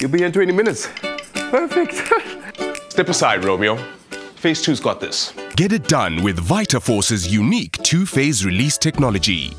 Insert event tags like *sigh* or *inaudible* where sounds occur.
You'll be here in 20 minutes. Perfect. *laughs* Step aside, Romeo. Phase two's got this. Get it done with Vitaforce's unique two-phase release technology.